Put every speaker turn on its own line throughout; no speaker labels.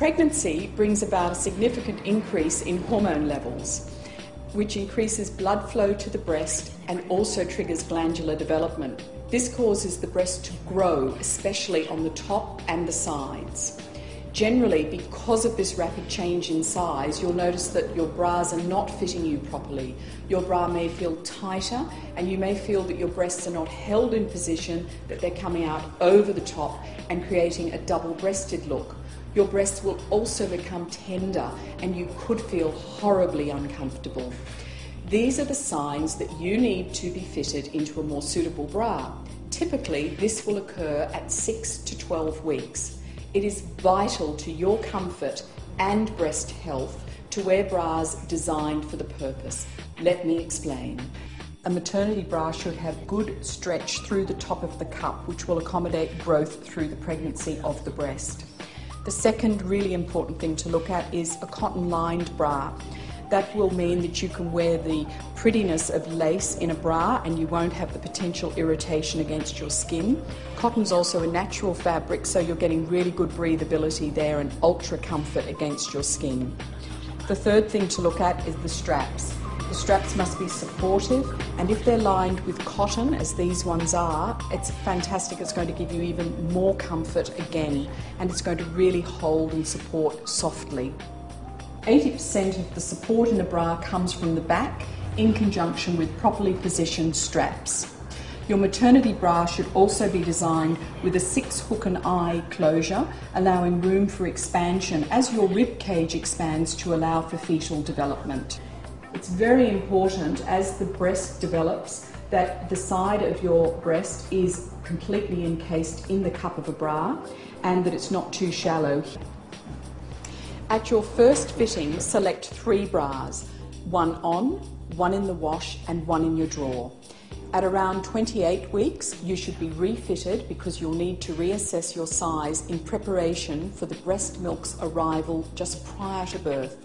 Pregnancy brings about a significant increase in hormone levels, which increases blood flow to the breast and also triggers glandular development. This causes the breast to grow, especially on the top and the sides. Generally, because of this rapid change in size, you'll notice that your bras are not fitting you properly. Your bra may feel tighter, and you may feel that your breasts are not held in position, that they're coming out over the top and creating a double breasted look. Your breasts will also become tender, and you could feel horribly uncomfortable. These are the signs that you need to be fitted into a more suitable bra. Typically, this will occur at 6 to 12 weeks. It is vital to your comfort and breast health to wear bras designed for the purpose. Let me explain. A maternity bra should have good stretch through the top of the cup, which will accommodate growth through the pregnancy of the breast. The second really important thing to look at is a cotton lined bra. That will mean that you can wear the prettiness of lace in a bra and you won't have the potential irritation against your skin. Cotton's also a natural fabric, so you're getting really good breathability there and ultra comfort against your skin. The third thing to look at is the straps. The straps must be supportive, and if they're lined with cotton, as these ones are, it's fantastic. It's going to give you even more comfort again, and it's going to really hold and support softly. 80% of the support in a bra comes from the back in conjunction with properly positioned straps. Your maternity bra should also be designed with a six hook and eye closure, allowing room for expansion as your rib cage expands to allow for fetal development. It's very important as the breast develops that the side of your breast is completely encased in the cup of a bra and that it's not too shallow. At your first fitting, select three bras one on, one in the wash, and one in your drawer. At around 28 weeks, you should be refitted because you'll need to reassess your size in preparation for the breast milk's arrival just prior to birth.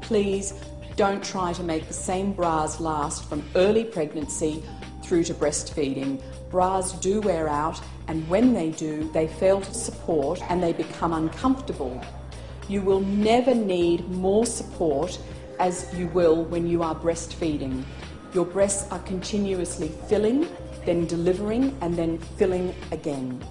Please don't try to make the same bras last from early pregnancy through to breastfeeding. Bras do wear out, and when they do, they fail to support and they become uncomfortable. You will never need more support as you will when you are breastfeeding. Your breasts are continuously filling, then delivering, and then filling again.